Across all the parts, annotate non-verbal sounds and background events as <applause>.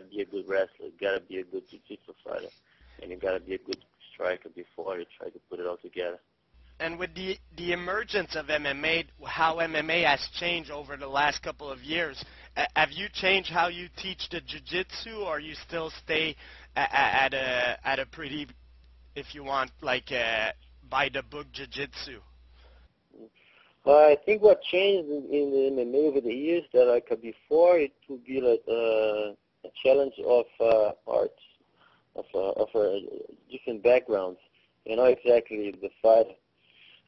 gotta be a good wrestler, you gotta be a good jiu-jitsu fighter, and you gotta be a good striker before you try to put it all together. And with the the emergence of MMA, how MMA has changed over the last couple of years, uh, have you changed how you teach the jiu-jitsu, or you still stay at, at a at a pretty, if you want, like uh, by the book jiu-jitsu? Uh, I think what changed in, in the MMA over the years that like before it would be like uh, a challenge of uh, arts, of uh, of uh, different backgrounds. You know exactly the fight.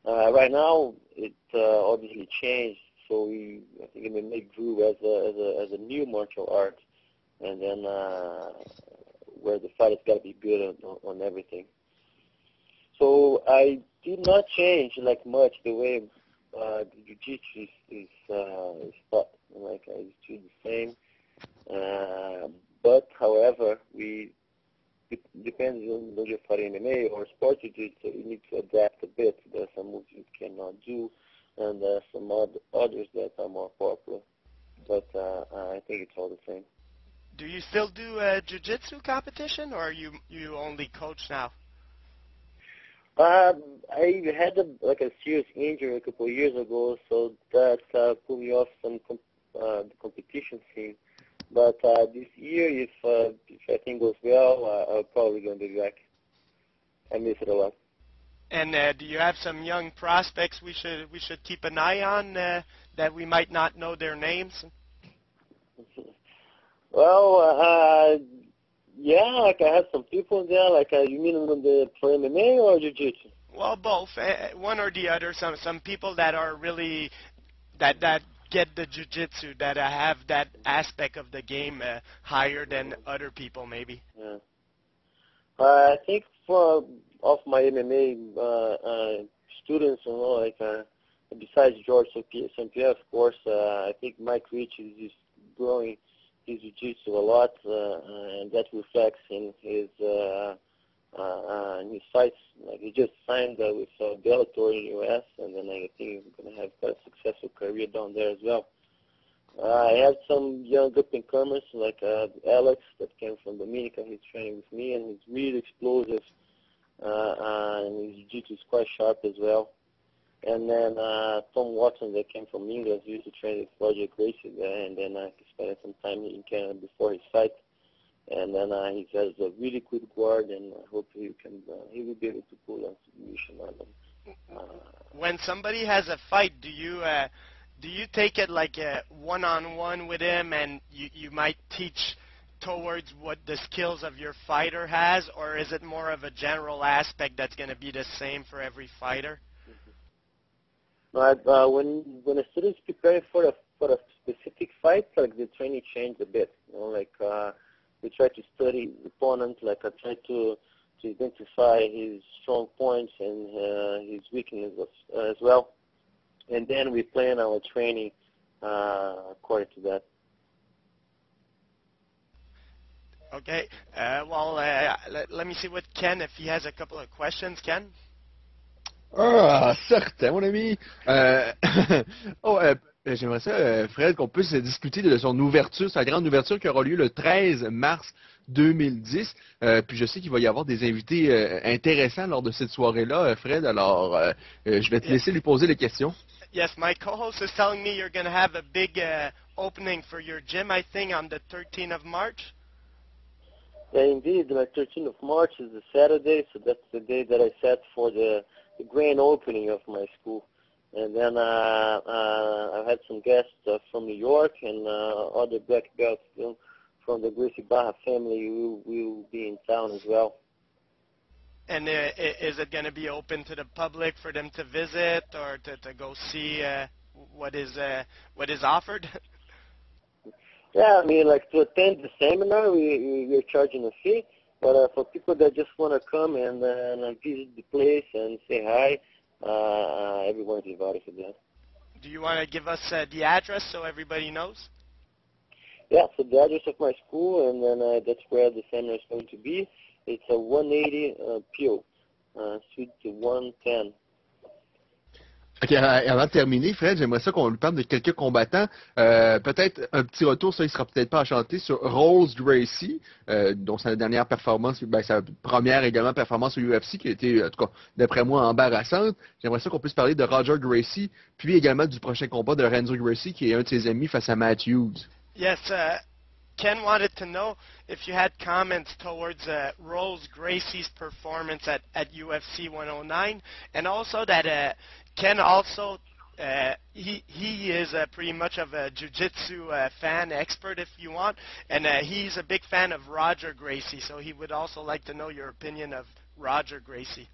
Uh, right now it uh, obviously changed, so we I think MMA grew as a as a as a new martial art, and then uh, where the fight has got to be good on, on everything. So I did not change like much the way uh, jiu-jitsu is, is, uh, is taught. Like I do the same. Uh, but however, we it depends on whether you're MMA or sport jiu-jitsu. You need to adapt a bit. There are some moves you cannot do, and there are some odd, others that are more popular. But uh, I think it's all the same. Do you still do a jiu-jitsu competition, or you you only coach now? Um, I had a, like a serious injury a couple of years ago, so that uh, put me off some com- uh, the competition scene. But uh, this year, if uh, if everything goes well, uh, I'm probably going to be back. I miss it a lot. And uh, do you have some young prospects we should we should keep an eye on uh, that we might not know their names? <laughs> well, uh, yeah, like I have some people there. Like uh, you mean on the for MMA or jiu-jitsu? Well, both, uh, one or the other. Some some people that are really that that get the jiu-jitsu that I have that aspect of the game uh, higher than other people, maybe. Yeah. Uh, I think for of my MMA uh, uh, students, you know, like uh, besides George St. Pierre, of course, uh, I think Mike Ricci is, is growing his jiu-jitsu a lot, and that reflects in his uh, uh, uh, fights. Like he just signed uh, with uh, Bellator in the U.S., and then I think he's going to have quite a successful career down there as well. Uh, I have some young up and comers like uh, Alex that came from Dominica. He's training with me, and he's really explosive, uh, uh, and his jiu-jitsu is quite sharp as well. And then uh, Tom Watson that came from England, used to train with Roger Gracie there, and then I uh, spent some time in Canada before his fight. And then uh, he has a really good guard, and I hope he can uh, he will be able to pull a submission on him. Uh, when somebody has a fight, do you uh, do you take it like a one-on-one with him, and you you might teach towards what the skills of your fighter has, or is it more of a general aspect that's going to be the same for every fighter? But uh, when when a student's preparing for a for a specific fight, like the training changed a bit. You know, like uh, we try to study the opponent, like I try to to identify his strong points and uh, his weaknesses uh, as well, and then we plan our training uh, according to that. Okay. Uh, well, uh, let, let me see what Ken, if he has a couple of questions. Ken. Ah, certain, mon ami. Euh, j'aimerais ça, euh, Fred, qu'on puisse discuter de son ouverture, sa grande ouverture qui aura lieu le 13 mars 2010. Euh, puis je sais qu'il va y avoir des invités euh, intéressants lors de cette soirée-là, euh, Fred. Alors, euh, euh, je vais te laisser lui poser les questions. Yes, my co-host is telling me you're going to have a big uh, opening for your gym, I think, on the 13th of March. Yeah, indeed. The 13th of March is a Saturday, so that's the day that I set for the, the grand opening of my school. And then uh, uh, I had some guests uh, from New York and uh, other black belts from the Gracie Barra family who will be in town as well. And uh, is it going to be open to the public for them to visit or to, to go see uh, what is uh, what is offered? <laughs> Yeah, I mean, like to attend the seminar, we, we we're charging a fee. But uh, for people that just want to come and, uh, and visit the place and say hi, uh, uh, everyone's invited for that. Do you want to give us uh, the address so everybody knows? Yeah, so the address of my school, and then uh, that's where the seminar is going to be. It's a 180 uh, Peel, uh, Suite 110. Euh, avant de terminer, Fred, j'aimerais ça qu'on lui parle de quelques combattants. Euh, peut-être un petit retour, ça, il sera peut-être pas à chanter, sur Rose Gracie, euh, dont sa dernière performance, ben, sa première également performance au UFC, qui a été, en tout cas, d'après moi, embarrassante. J'aimerais ça qu'on puisse parler de Roger Gracie, puis également du prochain combat de Renzo Gracie, qui est un de ses amis face à Matthews. Yes, uh, Ken wanted to know if you had comments towards uh, Rolles Gracie's performance at, at UFC 109, and also that uh, Ken also uh, he he is uh, pretty much of a jiu-jitsu uh, fan expert, if you want, and uh, he's a big fan of Roger Gracie. So he would also like to know your opinion of Roger Gracie.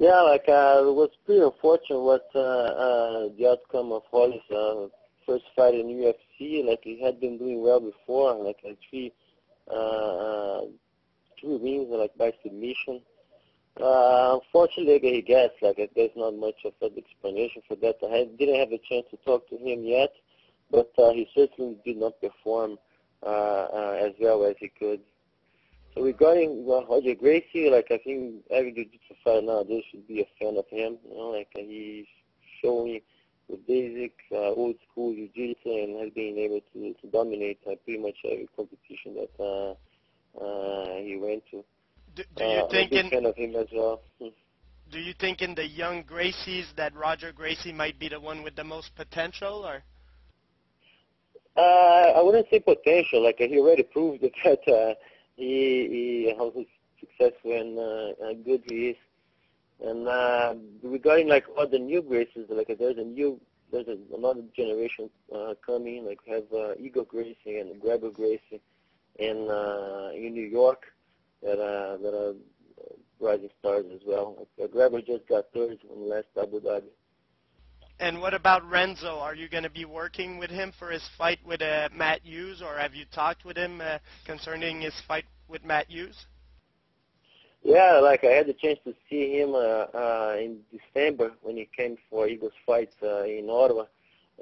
Yeah, like uh, it was pretty unfortunate what uh, uh, the outcome of Rolles' first fight in UFC. Like he had been doing well before, like uh, three uh, uh, three wins, like by submission. Uh, unfortunately, he gets like there's not much of an explanation for that. I didn't have a chance to talk to him yet, but uh, he certainly did not perform uh, uh, as well as he could. So regarding uh, Roger Gracie, like I think every jiu-jitsu fighter nowadays should be a fan of him. You know, like he's showing the basic uh, old school jiu-jitsu and has been able to, to dominate uh, pretty much every competition that uh, uh, he went to. Do, do you uh, think I'm a in big of him as well. Hmm. do you think in the young Gracies that Roger Gracie might be the one with the most potential, or Uh, I wouldn't say potential. Like uh, he already proved <laughs> that uh, he, he how successful and uh, uh, good he is. And uh, regarding like all the new Gracies, like there's a new there's a, another generation uh, coming. Like we have uh, Igor Gracie and Gregor Gracie in uh, in New York that uh, that are rising stars as well. Like, uh, Gregor just got third in last Abu Dhabi. and what about Renzo? Are you going to be working with him for his fight with uh, Matt Hughes, or have you talked with him uh, concerning his fight with Matt Hughes? Yeah, like I had the chance to see him uh, uh, in December when he came for Igor's fight uh, in Ottawa,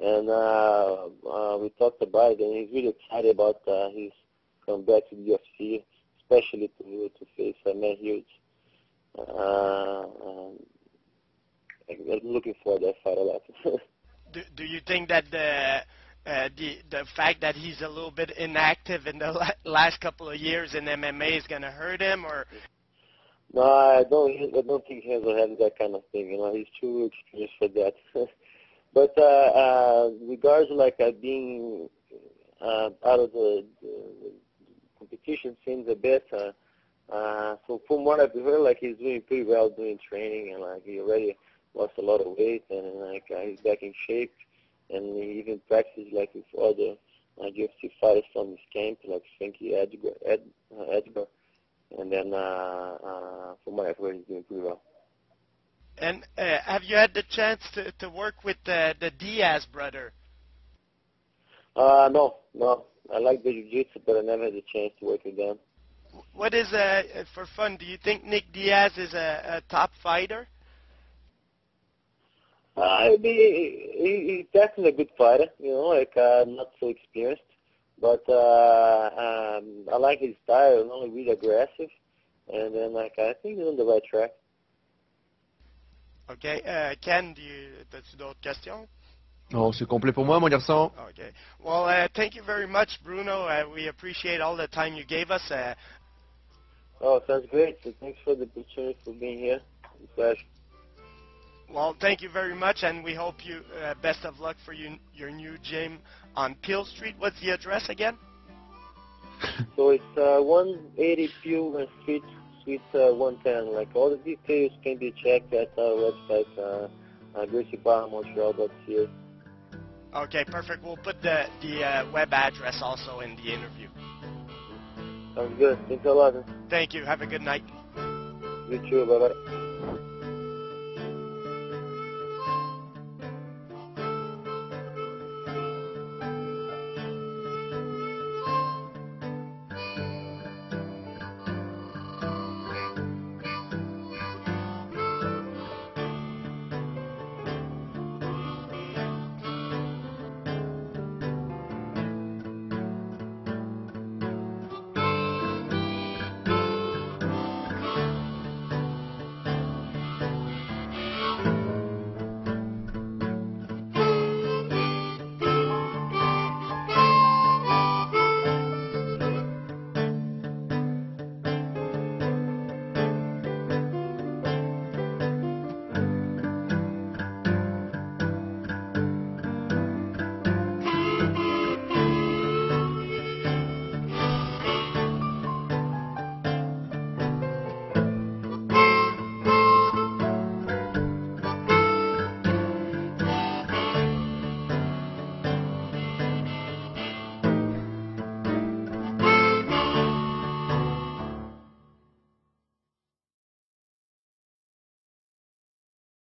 and uh, uh, we talked about it. And he's really excited about uh, his comeback to the UFC, especially to to face uh, Matt Hughes. Uh, um, I'm looking for that fight a lot. <laughs> Do, do you think that the uh, the the fact that he's a little bit inactive in the la- last couple of years in MMA is going to hurt him, or No, I don't. I don't think he has that kind of thing. You know, he's too experienced for that. <laughs> but uh, uh, regards like uh, being uh, out of the, the competition scenes a bit. Uh, uh, so from what I've heard, like he's doing pretty well doing training, and like he already lost a lot of weight, and like uh, he's back in shape, and he even practices like with other uh, UFC fighters from his camp, like Frankie Edgar, Ed, uh, Edgar and then uh, uh, from what I've he's doing pretty well. and uh, have you had the chance to to work with the the Diaz brother? Uh, no, no. I like the jiu-jitsu, but I never had the chance to work with them. What is uh, for fun? Do you think Nick Diaz is a, a top fighter? Uh, I mean, he, he's definitely a good fighter, you know, like uh, not so experienced, but uh, um, I like his style, not only really aggressive, and then like I think he's on the right track. Ok. Uh, Ken, do you, as-tu d'autres questions? Non, c'est complet pour moi, mon garçon. Okay. Well, uh, thank you very much, Bruno. Uh, we appreciate all the time you gave us. Uh, Oh, sounds great. So thanks for the opportunity for being here. It's a pleasure. well, thank you very much, and we hope you uh, best of luck for you, your new gym on Peel Street. What's the address again? <laughs> So it's uh, 180 Peel Street, Suite uh, 110. Like all the details can be checked at our website, uh, uh, graciebarramontreal.ca. Okay, perfect. We'll put the the uh, web address also in the interview. Sounds good. Thanks a lot. Thank you. Have a good night. You too. Bye bye.